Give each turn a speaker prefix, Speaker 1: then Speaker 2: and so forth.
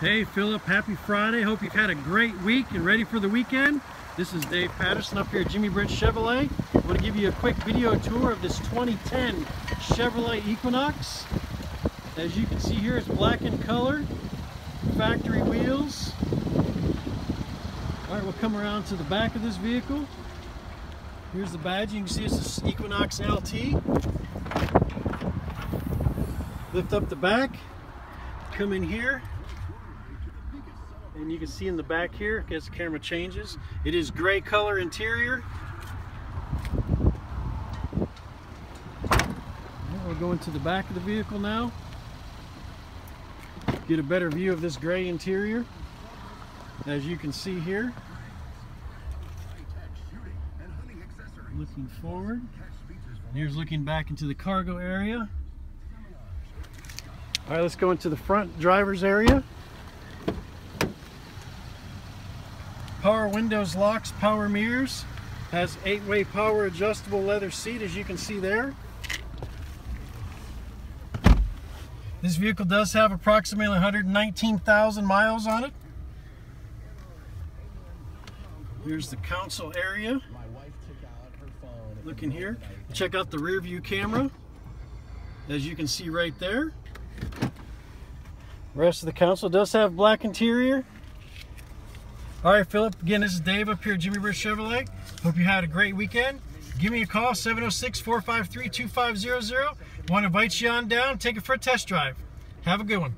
Speaker 1: Hey Philip, happy Friday. Hope you've had a great week and ready for the weekend. This is Dave Patterson up here at Jimmy Britt Chevrolet. I want to give you a quick video tour of this 2010 Chevrolet Equinox. As you can see here, it's black in color, factory wheels. All right, we'll come around to the back of this vehicle. Here's the badge. You can see it's an Equinox LT. Lift up the back, come in here, and you can see in the back here, as the camera changes, it is gray color interior. We'll going to the back of the vehicle now. Get a better view of this gray interior. As you can see here. Looking forward. Here's looking back into the cargo area. All right, let's go into the front driver's area. Power windows, locks, power mirrors. Has eight-way power adjustable leather seat as you can see there. This vehicle does have approximately 119,000 miles on it. Here's the console area. Looking here. Check out the rear view camera. As you can see right there. The rest of the console does have black interior. All right, Philip. Again, this is Dave up here at Jimmy Britt Chevrolet. Hope you had a great weekend. Give me a call, 706-453-2500. Want to invite you on down, take it for a test drive. Have a good one.